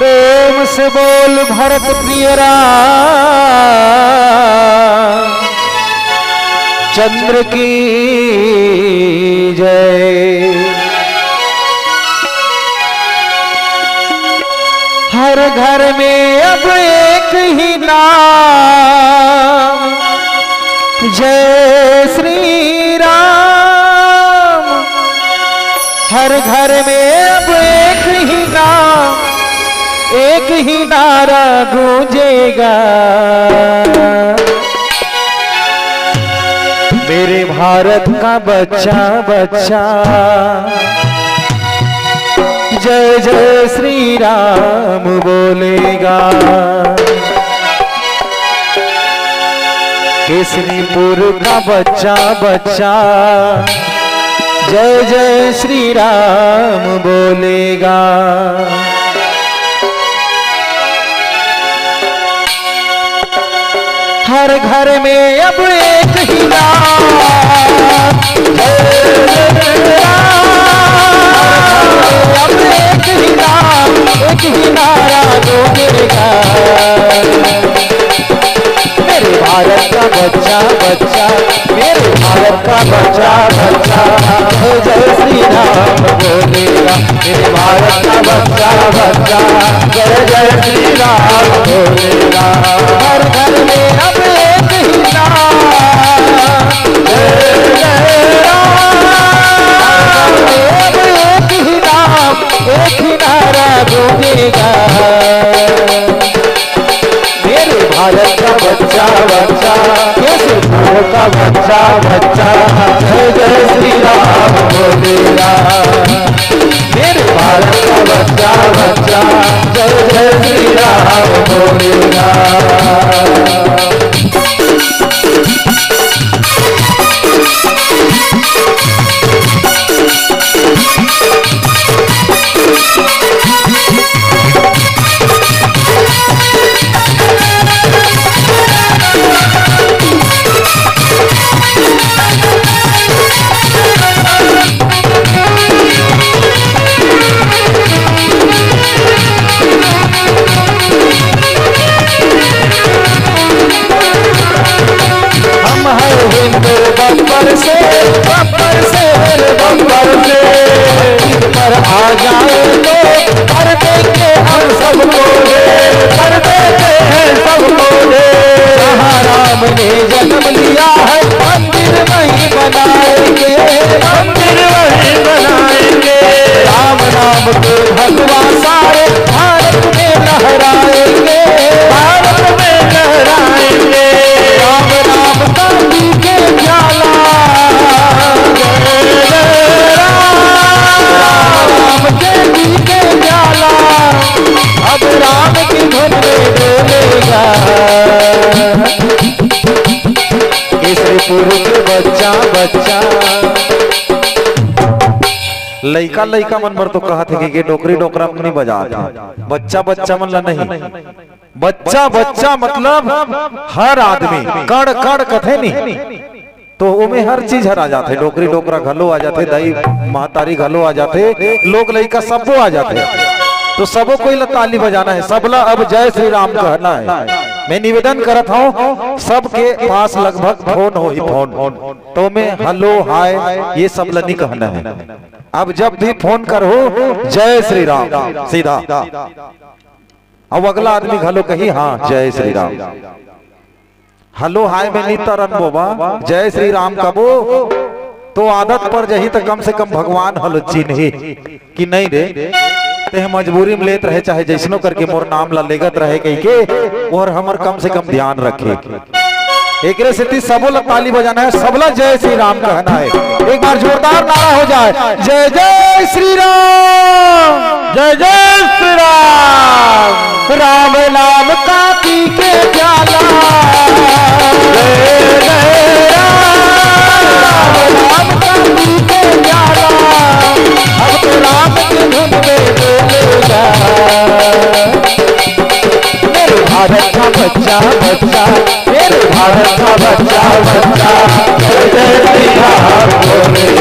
प्रेम से बोल भरत प्रिय राम चंद्र की जय। हर घर में अब एक ही नाम। जय श्री राम। हर घर में एक ही नारा गूंजेगा। मेरे भारत का बच्चा बच्चा। जय जय श्री राम बोलेगा। केसरीपुर का बच्चा बच्चा। जय जय श्री राम बोलेगा। हर घर में अब एक ही अब एक ही नाम एक ही नारा बोलेगा मेरे भारत का बच्चा बच्चा, मेरे भारत का बच्चा बच्चा। जय श्री राम बोलेगा मेरे भारत का बच्चा बच्चा। जय जय श्री राम बोलेगा का बच्चा, जय जय श्री राम बोलेरा मेरे भारत का बच्चा बच्चा जय जय श्री राम बोलेगा है हिंदू से बब्बर से मेरे से पर आ जाए तो हर देंगे हम सबको। बच्चा बच्चा। लइका लइका मन भर तो कहा थे कि डोकरी डोकरा में नहीं बजा बच्चा बच्चा मन ला नहीं। बच्चा बच्चा मतलब हर आदमी। कड़ कड़ कथे नहीं। तो ओमे हर चीज़ हर आ जाते। डोकरी डोकरा घलो आ जाते, दही, महतारी घलो आ जाते, लोग लइका सबो आ जाते। तो सबो कोई ताली बजाना है। सबला अब जय श्री राम कहना है। मैं निवेदन करत हूँ सबके पास लगभग फ़ोन हो ही फ़ोन। तो मैं, हेलो, हाय, ये सब ला नहीं कहना है। अब जब भी फ़ोन करो, जय श्री राम। सीधा। अब अगला आदमी घलो कही हाँ जय श्री राम। हेलो, हाय, में नहीं तरन बोबा जय श्री राम कबो। तो आदत पर जही तो कम से कम भगवान हलो चिन्हे। कि नहीं रे? ते मजबूरी में लेते रहे, चाहे जैसनो करके मोर नाम ला लेगत रहे कही के और हमर कम से कम ध्यान रखे। एक स्थिति सबो ला ताली बजाना है, सबला जय श्री राम कहना है। एक बार जोरदार नारा हो जाए। जय जय श्री राम। जय जय श्री राम। राम नाम भारत का बच्चा बच्चा मेरे भारत का बच्चा बच्चा जय मेरे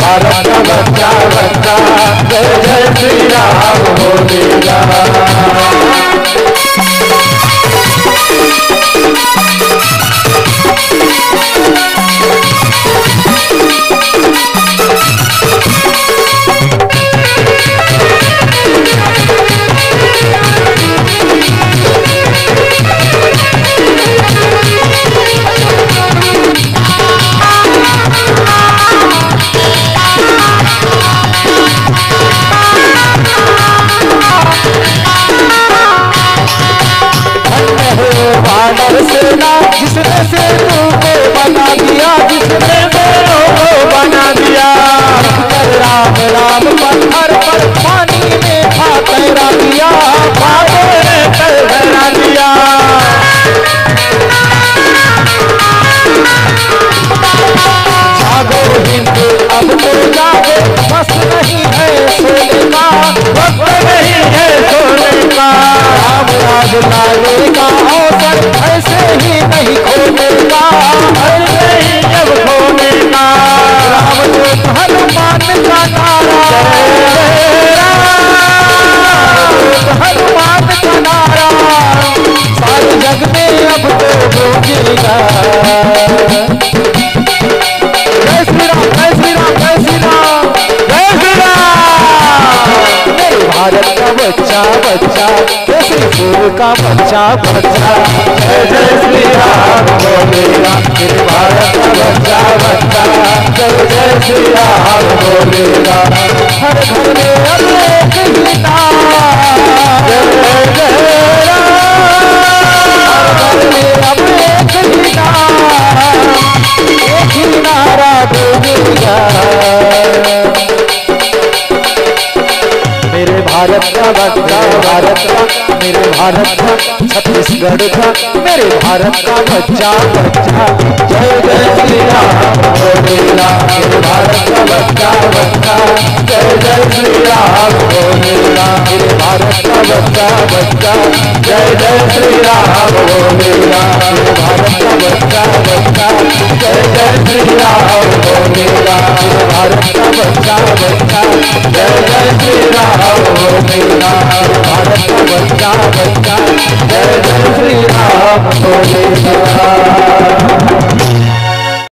भारत का बच्चा बच्चा जय जय श्री राम बुलाए बच्चा बच्चा केसरीपुर का बच्चा बच्चा। जय श्री राम बोलेगा भारत का बच्चा बच्चा। जय जय श्री राम बोलेगा भारत का बच्चा भारत का, मेरे भारत का, छत्तीसगढ़ का, मेरे भारत का बच्चा बच्चा। जय जय श्री राम मेरे भारत का बच्चा बच्चा। जय जय श्री राम मेरे भारत का बच्चा बच्चा। जय जय श्री राम मेरे भारत का बच्चा बच्चा। जय जय श्री राम मेरे भारत का बच्चा बच्चा जय जय श्री राम बोलेगा भारत का बच्चा बच्चा जय जय श्री राम बोलेगा